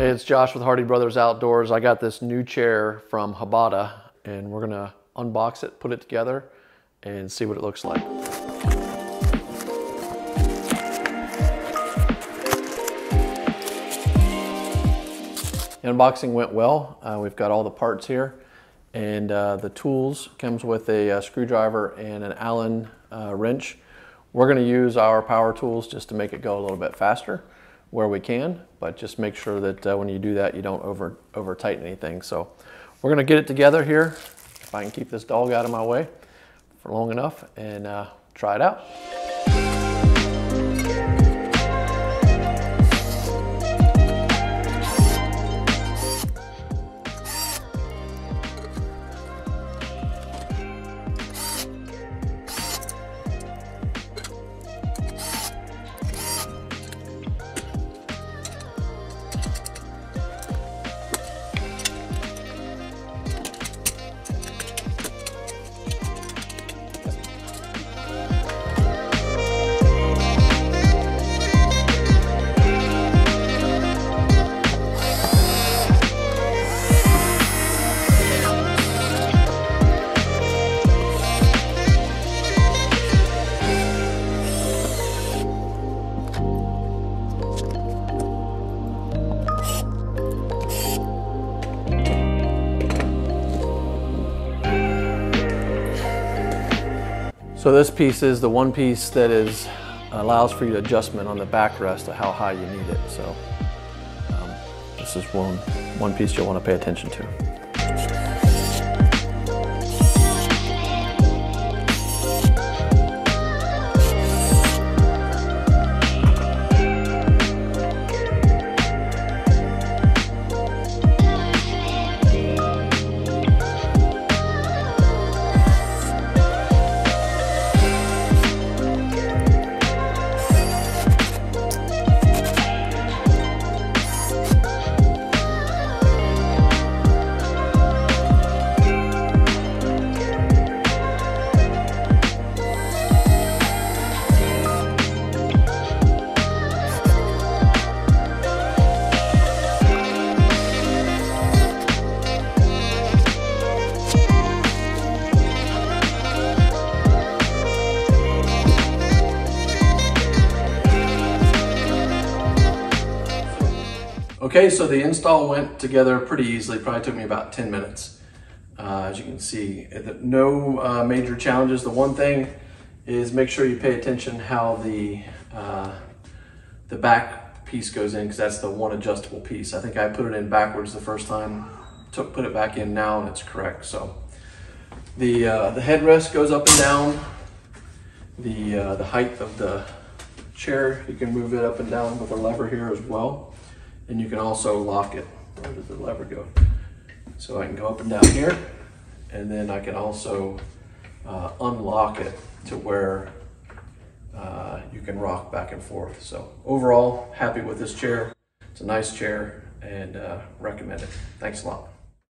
Hey, it's Josh with Hardy Brothers Outdoors. I got this new chair from Hbada and we're gonna unbox it, put it together, and see what it looks like. The unboxing went well. Uh, we've got all the parts here and uh, the tools comes with a, a, uh, screwdriver and an Allen uh, wrench. We're gonna use our power tools just to make it go a little bit faster where we can, but just make sure that uh, when you do that, you don't over, over tighten anything. So we're gonna get it together here. If I can keep this dog out of my way for long enough and uh, try it out. So this piece is the one piece that is allows for your adjustment on the backrest of how high you need it. So um, this is one, one piece you'll want to pay attention to. Okay, so the install went together pretty easily. Probably took me about 10 minutes. Uh, as you can see, no uh, major challenges. The one thing is make sure you pay attention how the uh, the back piece goes in because that's the one adjustable piece. I think I put it in backwards the first time, took put it back in now and it's correct. So the uh, the headrest goes up and down. The uh, the height of the chair, you can move it up and down with a lever here as well. And you can also lock it. Where does the lever go? So I can go up and down here, and then I can also uh, unlock it to where uh, you can rock back and forth. So overall, happy with this chair. It's a nice chair and uh, recommend it. Thanks a lot.